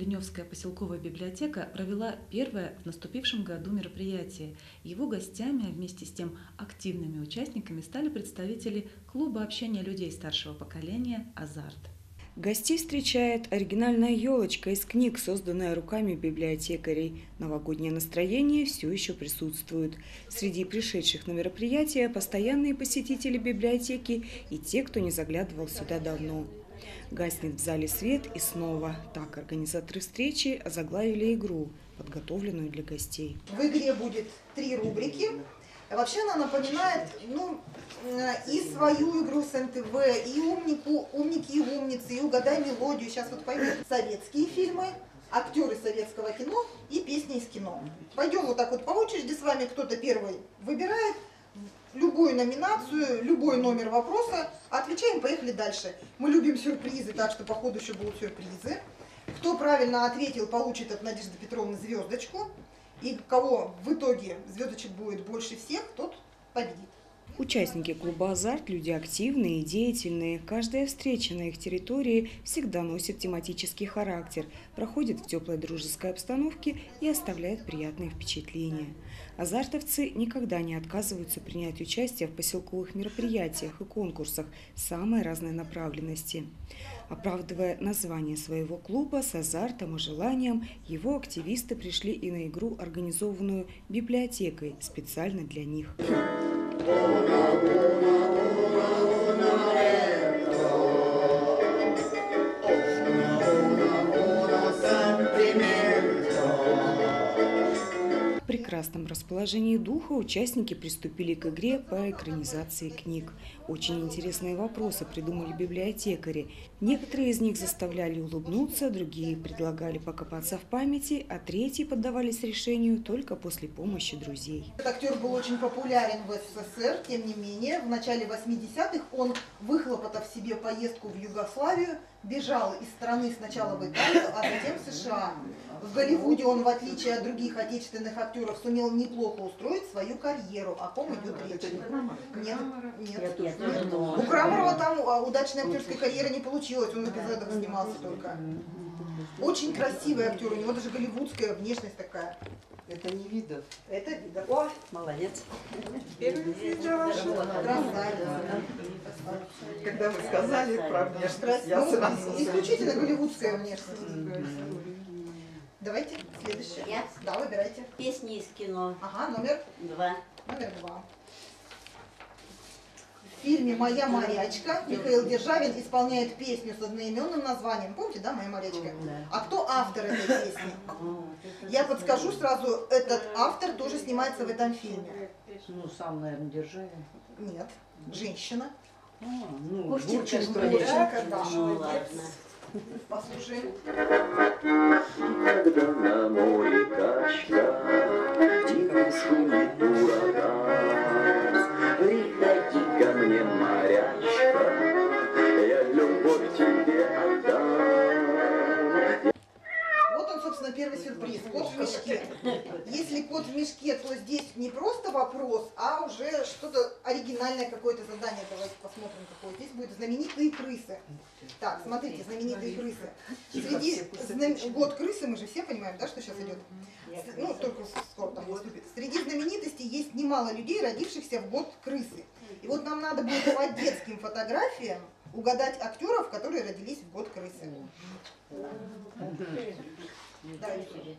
Леневская поселковая библиотека провела первое в наступившем году мероприятие. Его гостями, а вместе с тем активными участниками стали представители клуба общения людей старшего поколения «Азарт». Гостей встречает оригинальная елочка из книг, созданная руками библиотекарей. Новогоднее настроение все еще присутствует. Среди пришедших на мероприятие постоянные посетители библиотеки и те, кто не заглядывал сюда давно. Гаснет в зале свет и снова. Так организаторы встречи озаглавили игру, подготовленную для гостей. В игре будет три рубрики. Вообще она напоминает ну, э, и свою игру с НТВ, и умнику, умники и умницы, и угадай мелодию. Сейчас вот пойдем. Советские фильмы, актеры советского кино и песни из кино. Пойдем вот так вот по очереди с вами, кто-то первый выбирает любую номинацию, любой номер вопроса, отвечаем, поехали дальше. Мы любим сюрпризы, так что по ходу еще будут сюрпризы. Кто правильно ответил, получит от Надежды Петровны звездочку. И кого в итоге звездочек будет больше всех, тот победит. Участники клуба «Азарт» – люди активные и деятельные. Каждая встреча на их территории всегда носит тематический характер, проходит в теплой дружеской обстановке и оставляет приятные впечатления. Азартовцы никогда не отказываются принять участие в поселковых мероприятиях и конкурсах самой разной направленности. Оправдывая название своего клуба с азартом и желанием, его активисты пришли и на игру, организованную библиотекой специально для них. Прекрасном расположении духа участники приступили к игре по экранизации книг. Очень интересные вопросы придумали библиотекари. Некоторые из них заставляли улыбнуться, другие предлагали покопаться в памяти, а третьи поддавались решению только после помощи друзей. Этот актер был очень популярен в СССР, тем не менее, в начале 80-х он, выхлопотав себе поездку в Югославию, бежал из страны сначала в Италию, а затем в США. В Голливуде он, в отличие от других отечественных актеров, сумел неплохо устроить свою карьеру. О ком идет речь? Нет, нет, нет. нет. У Крамарова там а, удачной актерской карьеры не получилось, он в эпизодах снимался только. Очень красивый актер, у него даже голливудская внешность такая. Это не видов. Это видов. О, молодец. Когда вы сказали про внешность, я сразу... Исключительно голливудская внешность. Давайте, следующее. Я? Да, выбирайте. Песни из кино. Ага, номер? Два. Номер два. В фильме «Моя морячка» Михаил Державин исполняет песню с одноименным названием. Помните, да, «Моя морячка»? А кто автор этой песни? Я подскажу сразу, этот автор тоже снимается в этом фильме. Ну, сам, наверное, Державин. Нет, женщина. А, ну, Гурченко, Гурченко, Гурченко, да, Ну ладно. Послушаем. Когда Если кот в мешке, то здесь не просто вопрос, а уже что-то оригинальное какое-то задание. Давайте посмотрим, какое. Здесь будет знаменитые крысы. Так, смотрите, знаменитые крысы. Среди знам- год крысы, мы же все понимаем, да, что сейчас идет? Ну, только скоро там наступит. Среди знаменитостей есть немало людей, родившихся в год крысы. И вот нам надо будет по детским фотографиям угадать актеров, которые родились в год крысы. Давайте.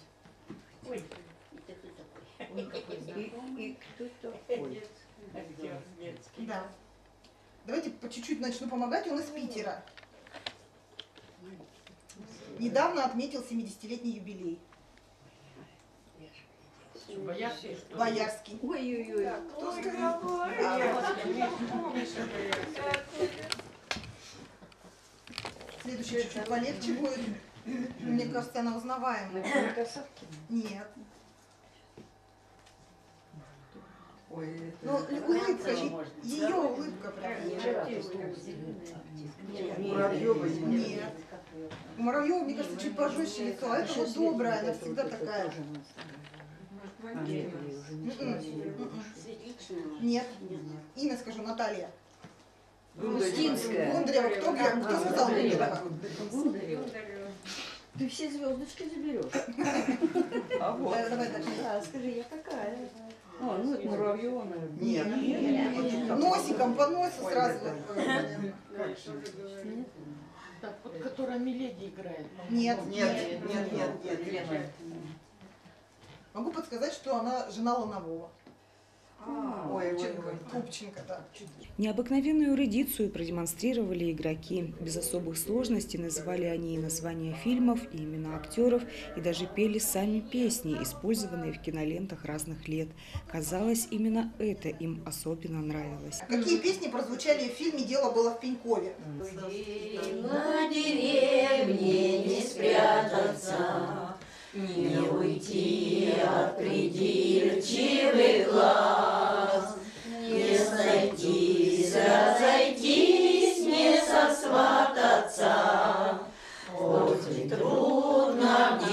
И, и кто такой? Да. Давайте по чуть-чуть начну помогать. Он из Питера. Недавно отметил 70-летний юбилей. Боярский. Ой-ой-ой. Кто сказал? Следующий чуть-чуть полегче будет. Мне кажется, она узнаваемая. Нет. Ой, Ну, улыбка, ее улыбка прям. Муравьева Нет. У Муравьева, мне кажется, чуть пожестче лицо, а это вот добрая, она всегда такая. М-м. М-м. Нет. Имя скажу, Наталья. Устинская. Бондарева, кто, кто сказал Бондарева? Ты все звездочки заберешь. А вот. Давай, давай. Да, скажи, я какая? Ну это Муравьева, наверное. Нет. нет, нет. Носиком по носу сразу. Так, вот которая Миледи играет. Нет, Нет, нет. нет, нет, нет, нет. Могу подсказать, что она жена Ланового. Ой, да. Необыкновенную эрудицию продемонстрировали игроки. Без особых сложностей называли они и названия фильмов, и имена актеров, и даже пели сами песни, использованные в кинолентах разных лет. Казалось, именно это им особенно нравилось. Какие песни прозвучали в фильме «Дело было в Пенькове»? На деревне не спрятаться, не уйти от глаз, не сойтись, разойтись, не сосвататься. Очень трудно в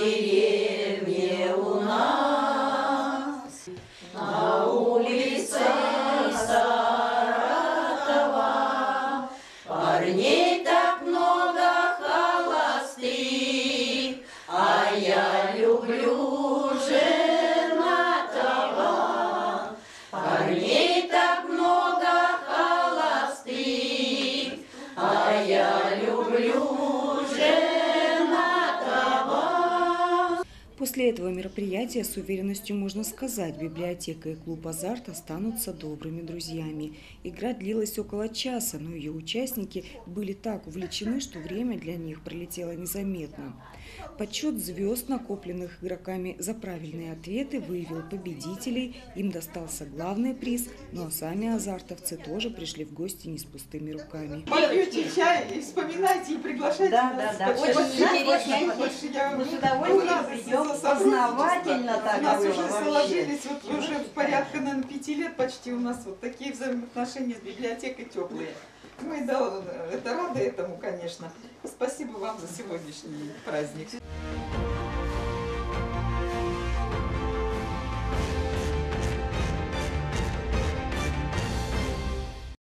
После этого мероприятия с уверенностью можно сказать, библиотека и клуб «Азарт» останутся добрыми друзьями. Игра длилась около часа, но ее участники были так увлечены, что время для них пролетело незаметно. Подсчет звезд, накопленных игроками за правильные ответы, выявил победителей. Им достался главный приз, ну а сами азартовцы тоже пришли в гости не с пустыми руками. Попьете чай и вспоминайте и приглашайте Да, нас. да, да. Больше- Очень интересно. больше я Мы с удовольствием придем. Познавательно так У нас было уже вообще. сложились вот уже порядка, наверное, пяти лет почти у нас вот такие взаимоотношения с библиотекой теплые. Мы да, это рады этому, конечно. Спасибо вам за сегодняшний праздник.